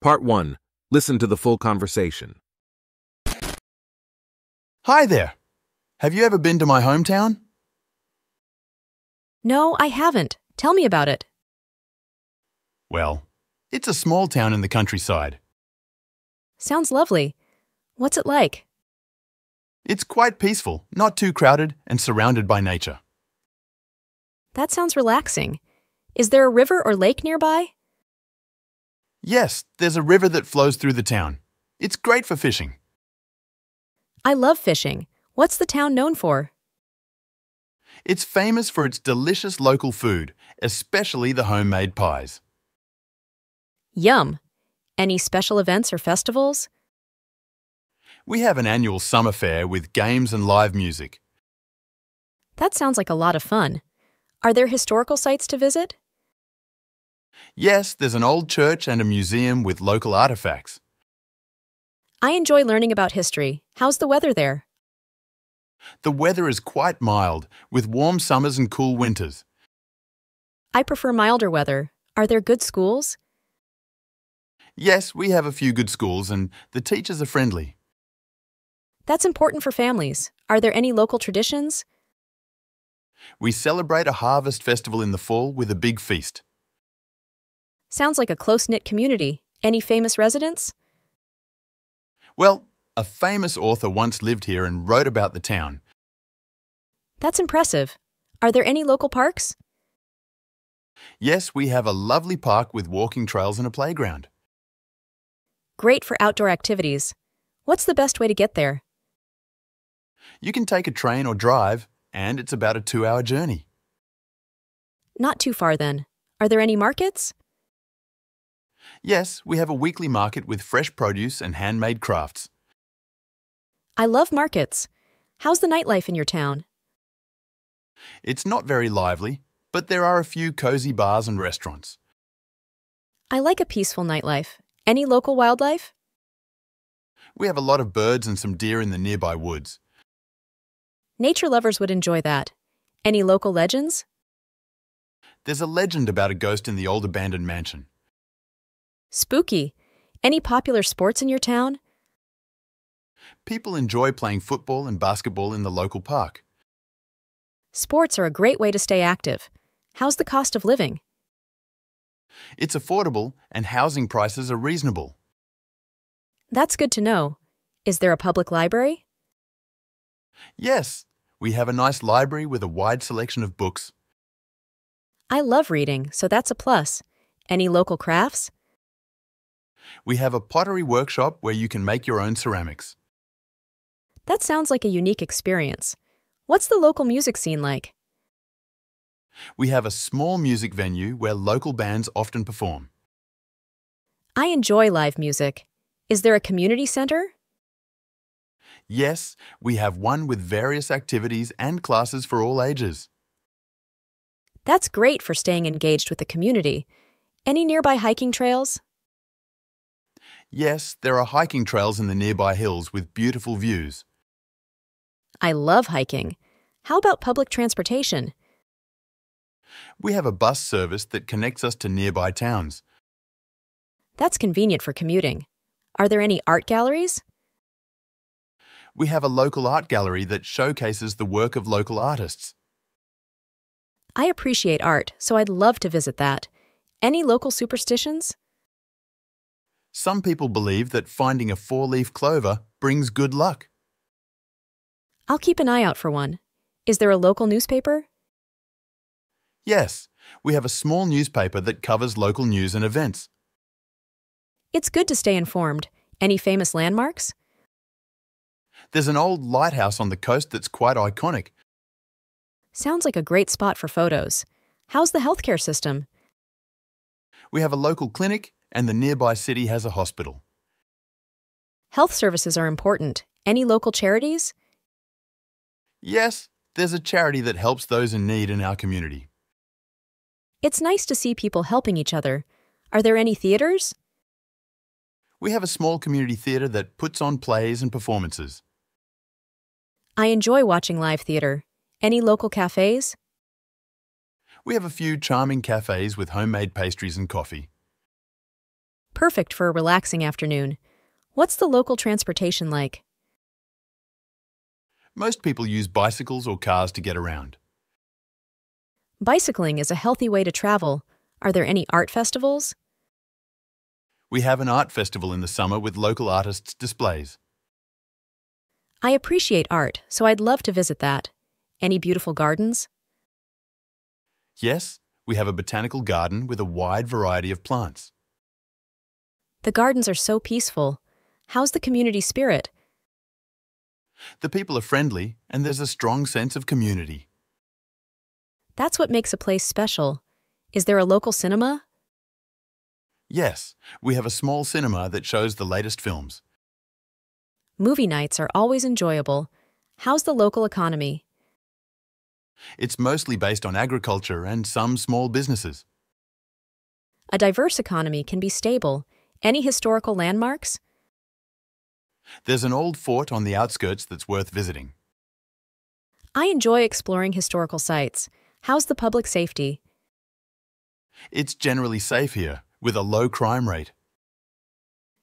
Part 1. Listen to the full conversation. Hi there. Have you ever been to my hometown? No, I haven't. Tell me about it. Well, it's a small town in the countryside. Sounds lovely. What's it like? It's quite peaceful, not too crowded, and surrounded by nature. That sounds relaxing. Is there a river or lake nearby? Yes, there's a river that flows through the town. It's great for fishing. I love fishing. What's the town known for? It's famous for its delicious local food, especially the homemade pies. Yum. Any special events or festivals? We have an annual summer fair with games and live music. That sounds like a lot of fun. Are there historical sites to visit? Yes, there's an old church and a museum with local artifacts. I enjoy learning about history. How's the weather there? The weather is quite mild, with warm summers and cool winters. I prefer milder weather. Are there good schools? Yes, we have a few good schools and the teachers are friendly. That's important for families. Are there any local traditions? We celebrate a harvest festival in the fall with a big feast. Sounds like a close knit community. Any famous residents? Well, a famous author once lived here and wrote about the town. That's impressive. Are there any local parks? Yes, we have a lovely park with walking trails and a playground. Great for outdoor activities. What's the best way to get there? You can take a train or drive, and it's about a two hour journey. Not too far then. Are there any markets? Yes, we have a weekly market with fresh produce and handmade crafts. I love markets. How's the nightlife in your town? It's not very lively, but there are a few cozy bars and restaurants. I like a peaceful nightlife. Any local wildlife? We have a lot of birds and some deer in the nearby woods. Nature lovers would enjoy that. Any local legends? There's a legend about a ghost in the old abandoned mansion. Spooky. Any popular sports in your town? People enjoy playing football and basketball in the local park. Sports are a great way to stay active. How's the cost of living? It's affordable and housing prices are reasonable. That's good to know. Is there a public library? Yes, we have a nice library with a wide selection of books. I love reading, so that's a plus. Any local crafts? We have a pottery workshop where you can make your own ceramics. That sounds like a unique experience. What's the local music scene like? We have a small music venue where local bands often perform. I enjoy live music. Is there a community center? Yes, we have one with various activities and classes for all ages. That's great for staying engaged with the community. Any nearby hiking trails? Yes, there are hiking trails in the nearby hills with beautiful views. I love hiking. How about public transportation? We have a bus service that connects us to nearby towns. That's convenient for commuting. Are there any art galleries? We have a local art gallery that showcases the work of local artists. I appreciate art, so I'd love to visit that. Any local superstitions? Some people believe that finding a four leaf clover brings good luck. I'll keep an eye out for one. Is there a local newspaper? Yes, we have a small newspaper that covers local news and events. It's good to stay informed. Any famous landmarks? There's an old lighthouse on the coast that's quite iconic. Sounds like a great spot for photos. How's the healthcare system? We have a local clinic, and the nearby city has a hospital. Health services are important. Any local charities? Yes, there's a charity that helps those in need in our community. It's nice to see people helping each other. Are there any theaters? We have a small community theatre that puts on plays and performances. I enjoy watching live theater. Any local cafes? We have a few charming cafes with homemade pastries and coffee. Perfect for a relaxing afternoon. What's the local transportation like? Most people use bicycles or cars to get around. Bicycling is a healthy way to travel. Are there any art festivals? We have an art festival in the summer with local artists' displays. I appreciate art, so I'd love to visit that. Any beautiful gardens? Yes, we have a botanical garden with a wide variety of plants. The gardens are so peaceful. How's the community spirit? The people are friendly and there's a strong sense of community. That's what makes a place special. Is there a local cinema? Yes, we have a small cinema that shows the latest films. Movie nights are always enjoyable. How's the local economy? It's mostly based on agriculture and some small businesses. A diverse economy can be stable. Any historical landmarks? There's an old fort on the outskirts that's worth visiting. I enjoy exploring historical sites. How's the public safety? It's generally safe here, with a low crime rate.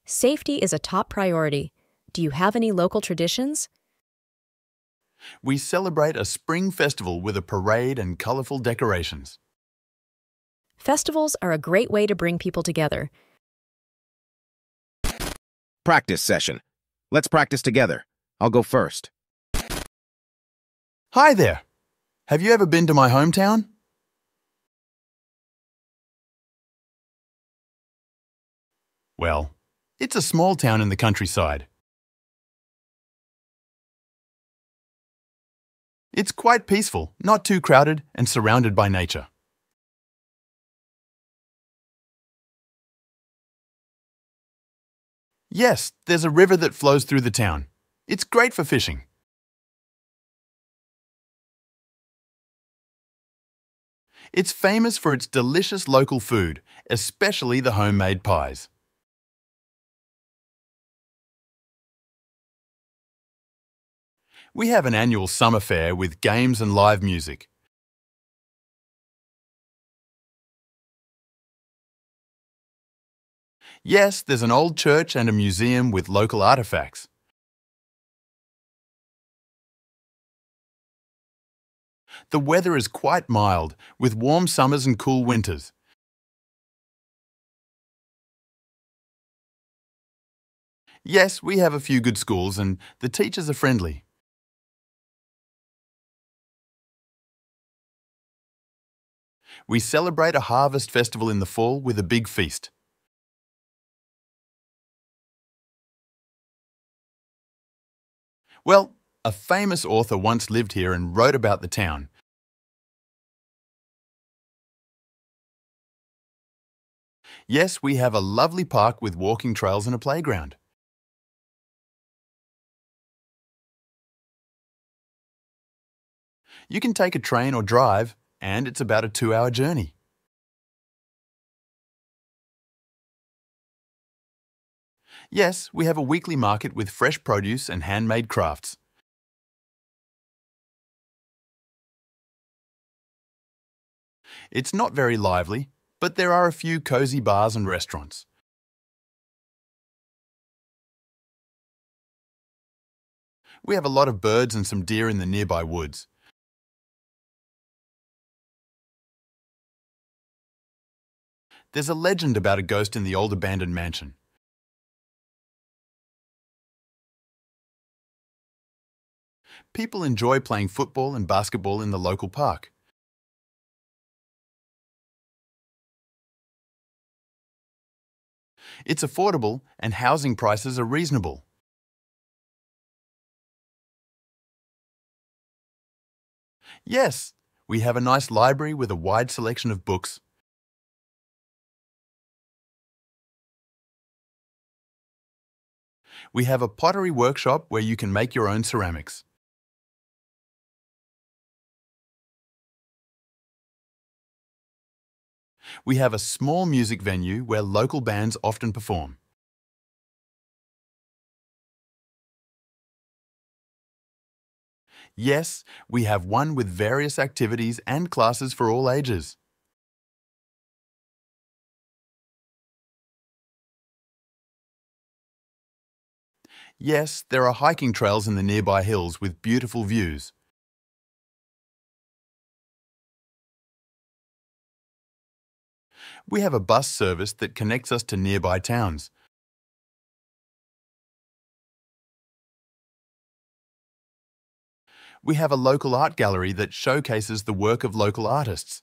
Safety is a top priority. Do you have any local traditions? We celebrate a spring festival with a parade and colourful decorations. Festivals are a great way to bring people together. Practice session. Let's practice together. I'll go first. Hi there! Have you ever been to my hometown? Well, it's a small town in the countryside. It's quite peaceful, not too crowded, and surrounded by nature. Yes, there's a river that flows through the town. It's great for fishing. It's famous for its delicious local food, especially the homemade pies. We have an annual summer fair with games and live music. Yes, there's an old church and a museum with local artefacts. The weather is quite mild, with warm summers and cool winters. Yes, we have a few good schools and the teachers are friendly. We celebrate a harvest festival in the fall with a big feast. Well, a famous author once lived here and wrote about the town. Yes, we have a lovely park with walking trails and a playground. You can take a train or drive, and it's about a two hour journey. Yes, we have a weekly market with fresh produce and handmade crafts. It's not very lively, but there are a few cosy bars and restaurants. We have a lot of birds and some deer in the nearby woods. There's a legend about a ghost in the old abandoned mansion. People enjoy playing football and basketball in the local park. It's affordable and housing prices are reasonable. Yes, we have a nice library with a wide selection of books. We have a pottery workshop where you can make your own ceramics. we have a small music venue where local bands often perform. Yes, we have one with various activities and classes for all ages. Yes, there are hiking trails in the nearby hills with beautiful views. We have a bus service that connects us to nearby towns. We have a local art gallery that showcases the work of local artists.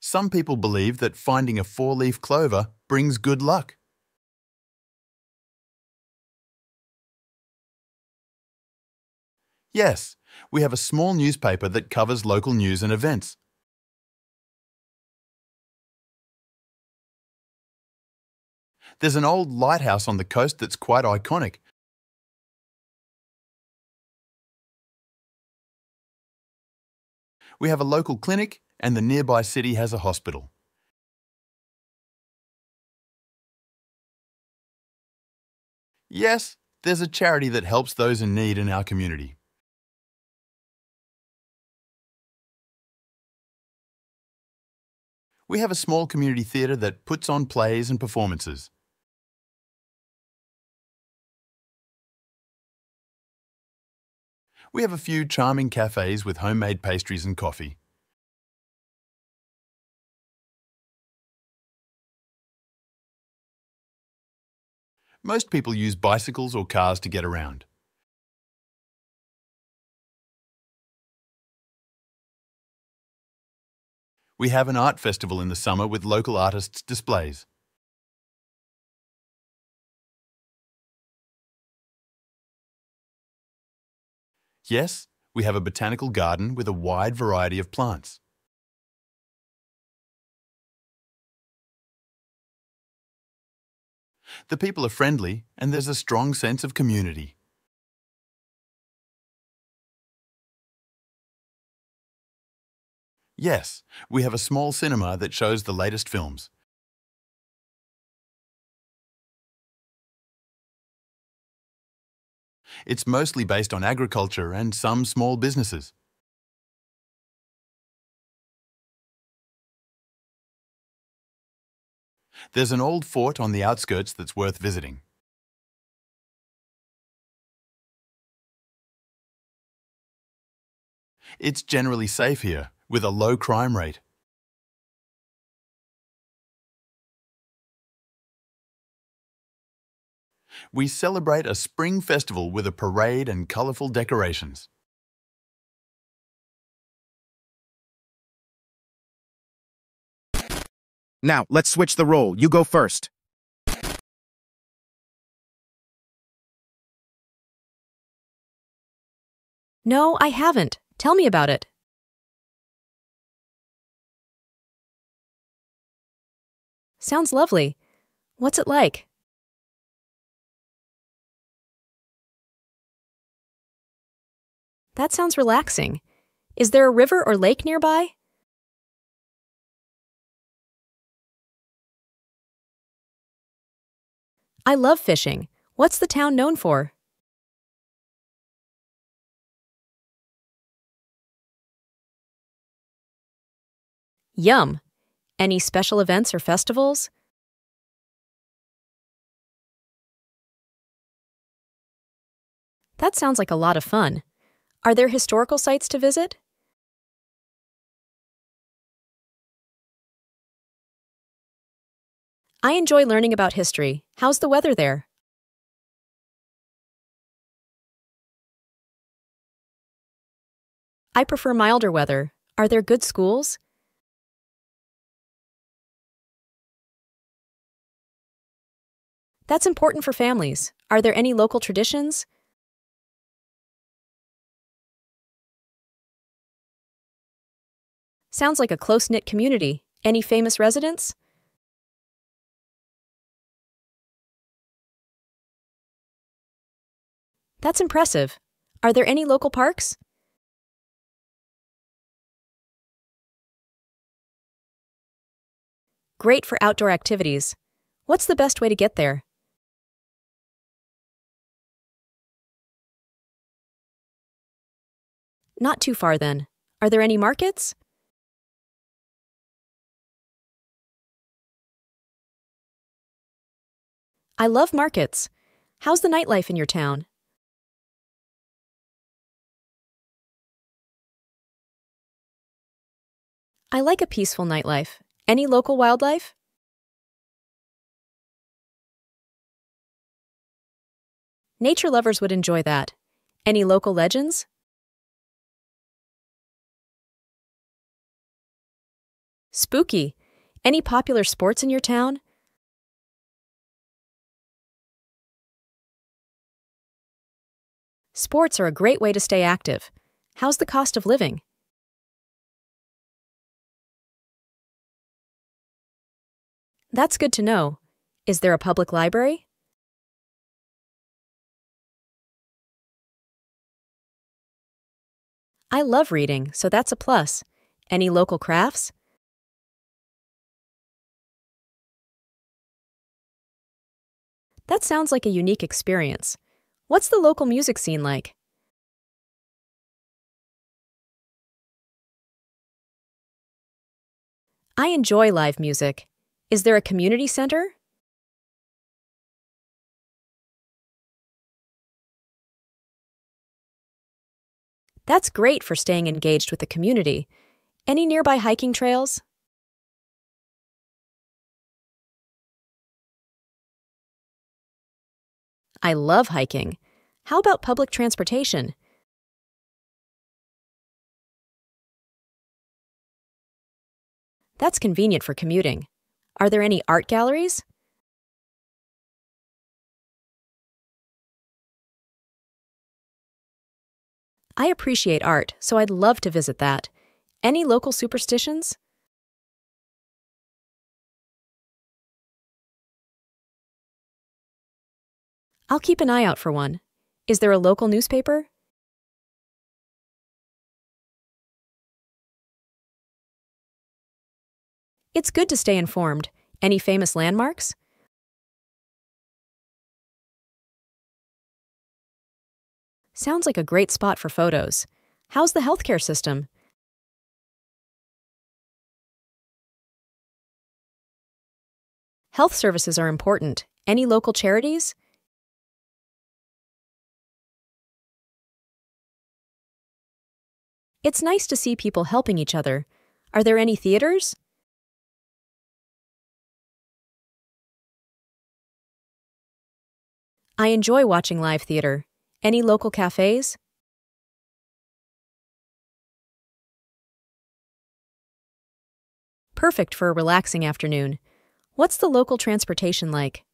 Some people believe that finding a four-leaf clover brings good luck. Yes, we have a small newspaper that covers local news and events. There's an old lighthouse on the coast that's quite iconic. We have a local clinic and the nearby city has a hospital. Yes, there's a charity that helps those in need in our community. We have a small community theatre that puts on plays and performances. We have a few charming cafes with homemade pastries and coffee. Most people use bicycles or cars to get around. We have an art festival in the summer with local artists' displays. Yes, we have a botanical garden with a wide variety of plants. The people are friendly and there's a strong sense of community. Yes, we have a small cinema that shows the latest films. It's mostly based on agriculture and some small businesses. There's an old fort on the outskirts that's worth visiting. It's generally safe here, with a low crime rate. We celebrate a spring festival with a parade and colourful decorations. Now, let's switch the role. You go first. No, I haven't. Tell me about it. Sounds lovely. What's it like? That sounds relaxing. Is there a river or lake nearby? I love fishing. What's the town known for? Yum. Any special events or festivals? That sounds like a lot of fun. Are there historical sites to visit? I enjoy learning about history. How's the weather there? I prefer milder weather. Are there good schools? That's important for families. Are there any local traditions? Sounds like a close knit community. Any famous residents? That's impressive. Are there any local parks? Great for outdoor activities. What's the best way to get there? Not too far then. Are there any markets? I love markets. How's the nightlife in your town? I like a peaceful nightlife. Any local wildlife? Nature lovers would enjoy that. Any local legends? Spooky. Any popular sports in your town? Sports are a great way to stay active. How's the cost of living? That's good to know. Is there a public library? I love reading, so that's a plus. Any local crafts? That sounds like a unique experience. What's the local music scene like? I enjoy live music. Is there a community center? That's great for staying engaged with the community. Any nearby hiking trails? I love hiking. How about public transportation? That's convenient for commuting. Are there any art galleries? I appreciate art, so I'd love to visit that. Any local superstitions? I'll keep an eye out for one. Is there a local newspaper? It's good to stay informed. Any famous landmarks? Sounds like a great spot for photos. How's the healthcare system? Health services are important. Any local charities? It's nice to see people helping each other. Are there any theaters? I enjoy watching live theater. Any local cafes? Perfect for a relaxing afternoon. What's the local transportation like?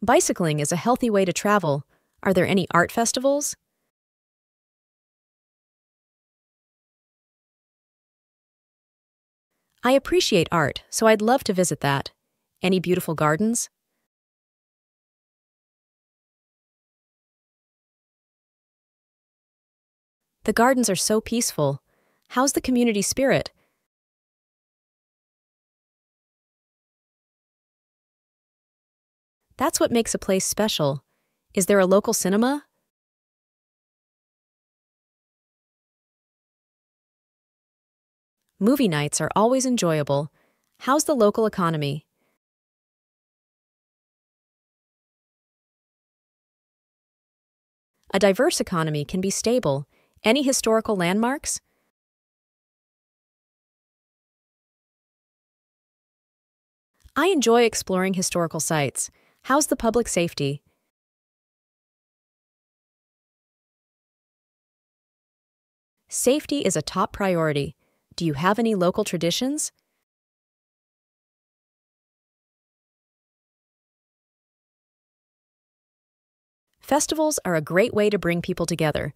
Bicycling is a healthy way to travel. Are there any art festivals? I appreciate art, so I'd love to visit that. Any beautiful gardens? The gardens are so peaceful. How's the community spirit? That's what makes a place special. Is there a local cinema? Movie nights are always enjoyable. How's the local economy? A diverse economy can be stable. Any historical landmarks? I enjoy exploring historical sites. How's the public safety? Safety is a top priority. Do you have any local traditions? Festivals are a great way to bring people together.